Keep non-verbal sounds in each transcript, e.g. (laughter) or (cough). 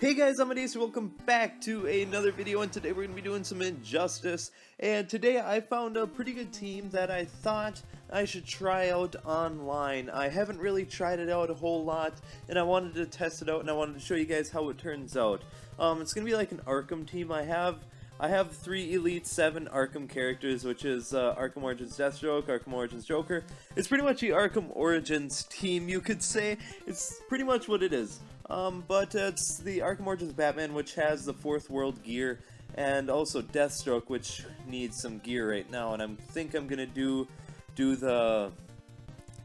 Hey guys, I'm Ace, welcome back to another video, and today we're going to be doing some Injustice, and today I found a pretty good team that I thought I should try out online. I haven't really tried it out a whole lot, and I wanted to test it out, and I wanted to show you guys how it turns out. Um, it's going to be like an Arkham team. I have I have three Elite 7 Arkham characters, which is uh, Arkham Origins Deathstroke, Arkham Origins Joker. It's pretty much the Arkham Origins team, you could say. It's pretty much what it is. Um, but it's the Arkham Origins Batman, which has the fourth world gear, and also Deathstroke, which needs some gear right now. And I think I'm gonna do do the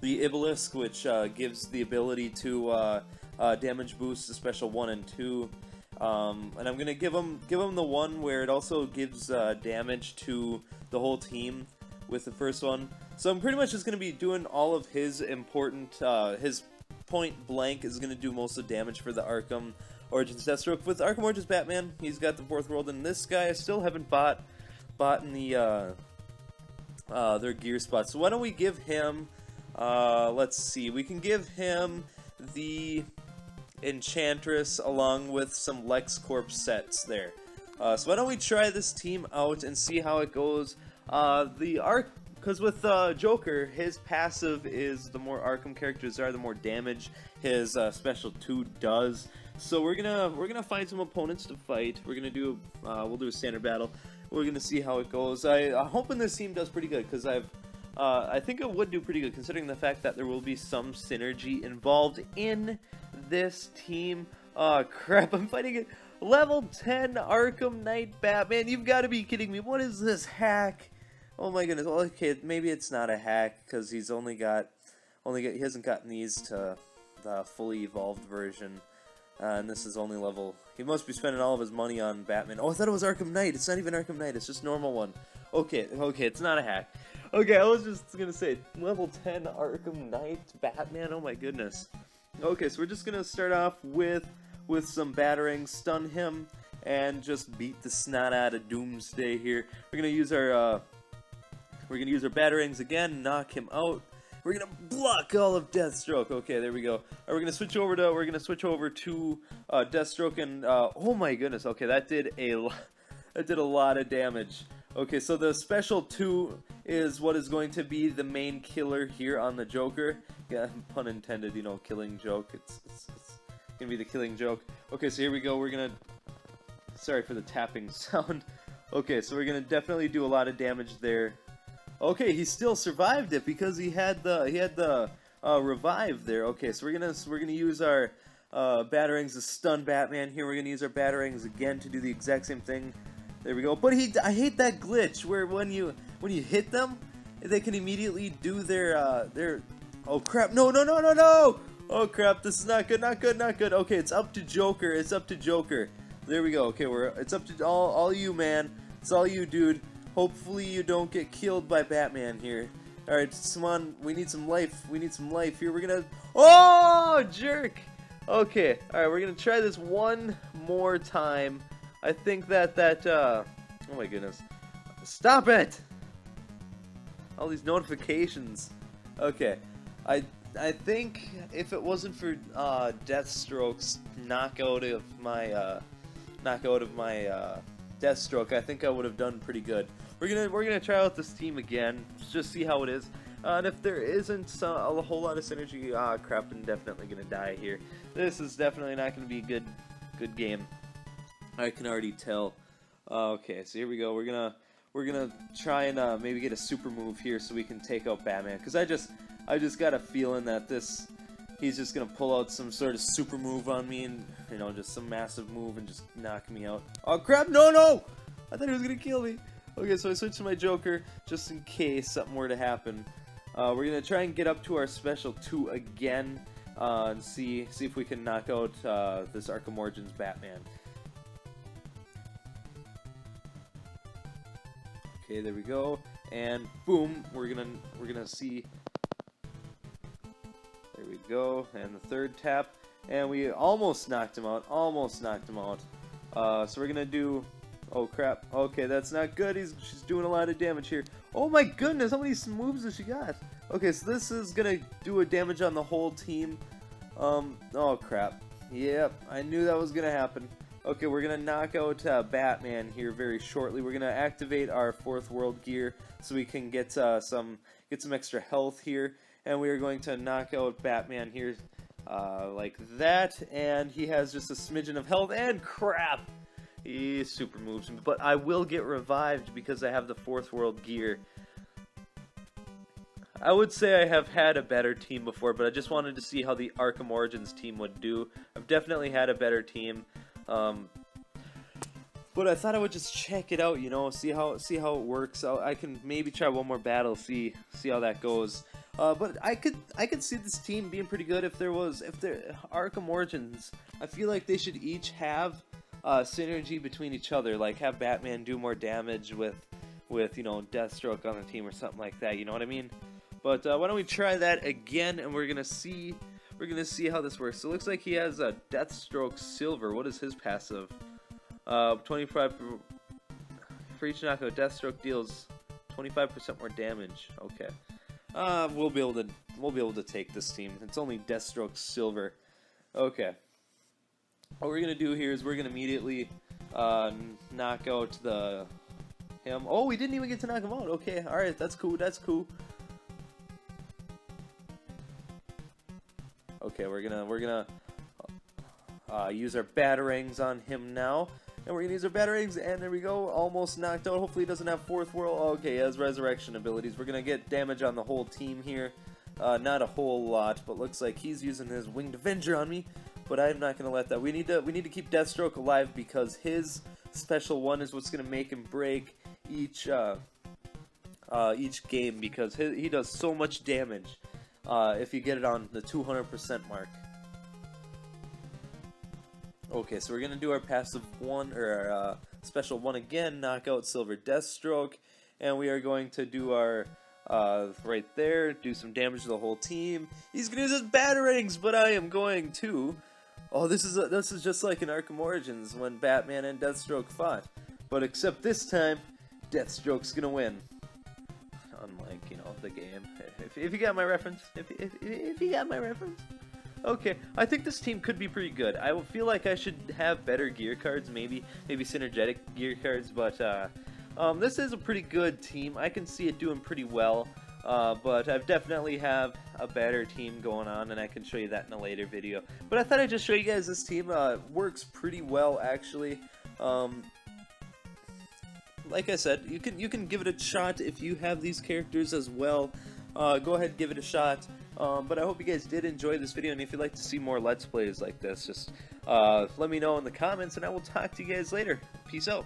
the Ibalisk, which uh, gives the ability to uh, uh, damage boost to special one and two. Um, and I'm gonna give him give him the one where it also gives uh, damage to the whole team with the first one. So I'm pretty much just gonna be doing all of his important uh, his point blank is going to do most of the damage for the Arkham Origins Deathstroke. With Arkham Origins Batman, he's got the fourth world, and this guy I still haven't bought bought in the uh, uh, their gear spots. So why don't we give him? Uh, let's see. We can give him the Enchantress along with some LexCorp sets there. Uh, so why don't we try this team out and see how it goes? Uh, the Arc because with uh, Joker, his passive is the more Arkham characters are, the more damage his uh, special two does. So we're gonna we're gonna find some opponents to fight. We're gonna do uh, we'll do a standard battle. We're gonna see how it goes. I, I'm hoping this team does pretty good because I've uh, I think it would do pretty good considering the fact that there will be some synergy involved in this team. Oh (laughs) crap! I'm fighting it. Level 10 Arkham Knight Batman. You've got to be kidding me. What is this hack? Oh my goodness. Well, okay, maybe it's not a hack because he's only got, only got, he hasn't gotten these to the fully evolved version, uh, and this is only level. He must be spending all of his money on Batman. Oh, I thought it was Arkham Knight. It's not even Arkham Knight. It's just normal one. Okay, okay, it's not a hack. Okay, I was just gonna say level 10 Arkham Knight Batman. Oh my goodness. Okay, so we're just gonna start off with with some batarang, stun him, and just beat the snot out of Doomsday here. We're gonna use our uh, we're going to use our batarangs again, knock him out. We're going to block all of Deathstroke. Okay, there we go. Right, we're going to switch over to, we're going to switch over to uh, Deathstroke and, uh, oh my goodness. Okay, that did a, (laughs) that did a lot of damage. Okay, so the special 2 is what is going to be the main killer here on the Joker. Yeah, (laughs) pun intended, you know, killing joke. It's, it's, it's gonna be the killing joke. Okay, so here we go. We're gonna... Sorry for the tapping (laughs) sound. Okay, so we're gonna definitely do a lot of damage there. Okay, he still survived it because he had the he had the uh, revive there. Okay, so we're gonna so we're gonna use our uh, batarangs to stun Batman. Here we're gonna use our batarangs again to do the exact same thing. There we go. But he I hate that glitch where when you when you hit them, they can immediately do their uh, their. Oh crap! No no no no no! Oh crap! This is not good. Not good. Not good. Okay, it's up to Joker. It's up to Joker. There we go. Okay, we're it's up to all all you man. It's all you, dude. Hopefully you don't get killed by Batman here. Alright, come on. We need some life. We need some life here. We're gonna... Oh, jerk! Okay, alright, we're gonna try this one more time. I think that that, uh... Oh my goodness. Stop it! All these notifications. Okay, I I think if it wasn't for uh, Deathstroke's knockout of my uh, knockout of my uh, Deathstroke, I think I would have done pretty good. We're gonna we're gonna try out this team again, just see how it is. Uh, and if there isn't some, a whole lot of synergy, ah crap, I'm definitely gonna die here. This is definitely not gonna be a good good game. I can already tell. Uh, okay, so here we go. We're gonna we're gonna try and uh, maybe get a super move here so we can take out Batman. Cause I just I just got a feeling that this he's just gonna pull out some sort of super move on me and you know just some massive move and just knock me out. Oh crap! No no! I thought he was gonna kill me. Okay, so I switched to my Joker just in case something were to happen. Uh, we're gonna try and get up to our special two again uh, and see see if we can knock out uh, this Arkham Origins Batman. Okay, there we go, and boom, we're gonna we're gonna see. There we go, and the third tap, and we almost knocked him out. Almost knocked him out. Uh, so we're gonna do Oh crap. Okay, that's not good. He's she's doing a lot of damage here. Oh my goodness, how many moves has she got? Okay, so this is gonna do a damage on the whole team. Um, oh crap. Yep, I knew that was to happen. Okay, we're to knock out uh, Batman here very shortly. We're to activate our fourth world gear so we can get uh, some get some extra health here. And we are going to knock out Batman here uh, like that. And he has just a smidgen of health. And crap! He super moves. me, But I will get revived because I have the fourth world gear. I would say I have had a better team before, but I just wanted to see how the Arkham Origins team would do. I've definitely had a better team. Um, but I thought I would just check it out, you know, see how see how it works. I'll, i can maybe try one more battle, see see how that goes. Uh, but I could I could see this team being pretty good if there was if there Arkham Origins. I feel like they should each have uh, synergy between each other, like have Batman do more damage with with you know Deathstroke on the team or something like that. You know what I mean? But uh, why don't we try that again, and we're gonna see we're gonna see how this works. So it looks like he has a Deathstroke Silver. What is his passive? Uh, 25 for, each knockout. Deathstroke deals 25% more damage. Okay. Uh, we'll be able to we'll be able to take this team. It's only Deathstroke Silver. Okay. What we're gonna do here is we're gonna immediately uh, knock out the him. Oh, we didn't even get to knock him out. Okay, all right, that's cool. That's cool. Okay, we're gonna we're gonna uh, use our batarangs on him now. And we're gonna use our batarangs, and there we go, almost knocked out. Hopefully he doesn't have fourth world. Okay, he has resurrection abilities. We're gonna get damage on the whole team here. Uh, not a whole lot, but looks like he's using his winged avenger on me. But I'm not gonna let that. We need to we need to keep Deathstroke alive because his special one is what's gonna make him break each uh, uh, each game because he, he does so much damage uh, if you get it on the 200% mark. Okay, so we're gonna do our passive one or our uh, special one again, knockout Silver Deathstroke, and we are going to do our uh, right there, do some damage to the whole team. He's gonna use his batarangs, but I am going to. Oh, this is a, this is just like in Arkham Origins when Batman and Deathstroke fought, but except this time, Deathstroke's gonna win. Unlike you know the game. If, if you got my reference, if, if if you got my reference. Okay, I think this team could be pretty good. I feel like I should have better gear cards, maybe maybe synergetic gear cards, but uh, um, this is a pretty good team. I can see it doing pretty well, uh, but I definitely have a better team going on, and I can show you that in a later video. But I thought I'd just show you guys this team. Uh, works pretty well, actually. Um, like I said, you can you can give it a shot if you have these characters as well. Uh, go ahead, give it a shot. Um, but I hope you guys did enjoy this video, and if you'd like to see more Let's Plays like this, just uh, let me know in the comments, and I will talk to you guys later. Peace out.